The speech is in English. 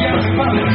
Yeah.